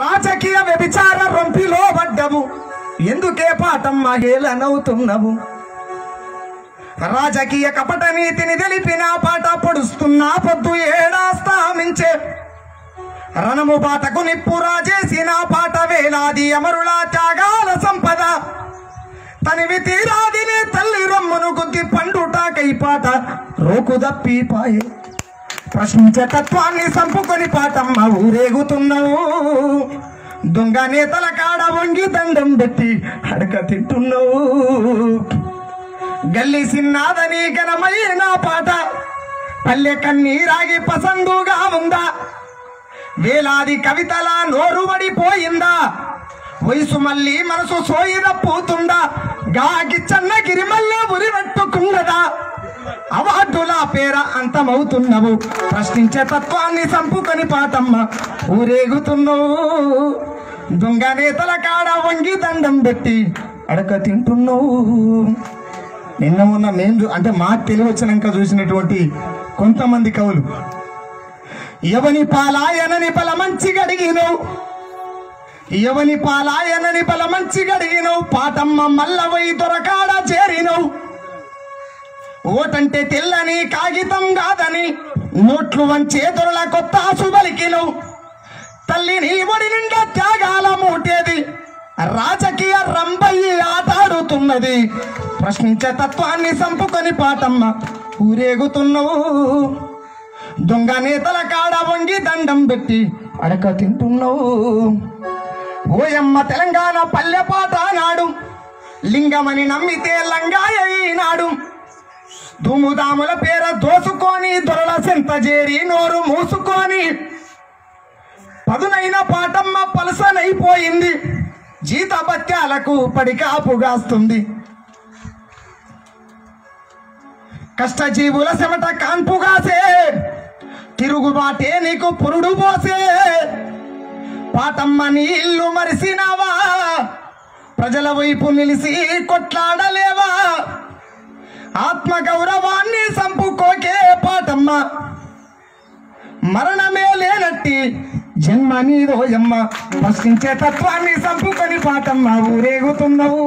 రాజకీయ వ్యభిచార రొంపిలో పడ్డము. ఎందుకే పాఠం హేళనవుతున్నవు రాజకీయ కపట నీతిని తెలిపిన పాట పొడుస్తున్నా పొద్దు ఏడాస్తామించే రణము బాటకు నిప్పు చేసిన పాట వేలాది అమరుల త్యాగాల సంపద. తనివి తీరాదిని తల్లి రమ్మను గుద్ది పండుటాకై పాట రోకు దప్పిపాయే ప్రశ్నించే తత్వాన్ని సంపుకొని పాటమ్మ ఊరేగుతున్నావు. దొంగ నేతల కాడ వంగి దండం పెట్టి అడక తింటున్నావు. గల్లి సిన్నాదని ఘనమైన పాట. పల్లె కన్నీరాగి పసందుగా ఉందా. వేలాది కవితల నోరు పడిపోయిందా వయసు మళ్ళీ మనసు సోయిన పోతుందా గాగి చన్నగిరి మళ్ళీ ఉరి పెట్టుకున్నదా అవార్డుల పేర అంతమవుతున్నవు. ప్రశ్నించే తత్వాన్ని సంపుకొని పాటమ్మ ఊరేగుతున్నావు. దొంగ నేతల కాడ వంగి దండం పెట్టి అడక తింటున్నావు. నిన్న మొన్న మేము చూ- అంటే మాకు తెలివచ్చినాక చూసినటువంటి కొంతమంది కవులు ఎవని పాలాయనని బల మంచి గడిగినవు. ఎవని పాలాయనని బల మంచి గడిగినవు. పాటమ్మ మల్లవై దొరకాడ చేరినవు. ఓటంటే తెల్లని కాగితం కాదని నోట్లు వంచే దొరల కొత్త సుబలికినవు తల్లిని ఒడి నిండా త్యాగాల మూటేది. రాజకీయ రంబయ్యి ఆటాడుతున్నది ప్రశ్నించే తత్వాన్ని సంపుకొని పాటమ్మ ఊరేగుతున్నావు. దొంగ నేతల కాడ వంగి దండం పెట్టి అడక తింటున్నావు. ఓయమ్మ తెలంగాణ పల్లె పాట నాడు లింగమని నమ్మితే లంగాయ నాడు దుముదాముల పేర దోసుకొని దొరల సింతజేరి నోరు మూసుకొని. పదునైన పాటమ్మ పలసనైపోయింది. జీతభత్యాలకు పడికాపుగాస్తుంది కష్టజీవుల చెమట కాన్పుగాసే తిరుగుబాటే నీకు పురుడు పోసే. పాటమ్మ నీ ఇల్లు మరిసినావా? ప్రజల వైపు నిలిసి కొట్లాడలేవా? ఆత్మ గౌరవాన్ని సంపుకోకే పాటమ్మ. మరణమే లేనట్టి జన్మ నీదోయమ్మ ప్రశ్నించే తత్వాన్ని సంపుకొని పాటమ్మ ఊరేగుతున్నావు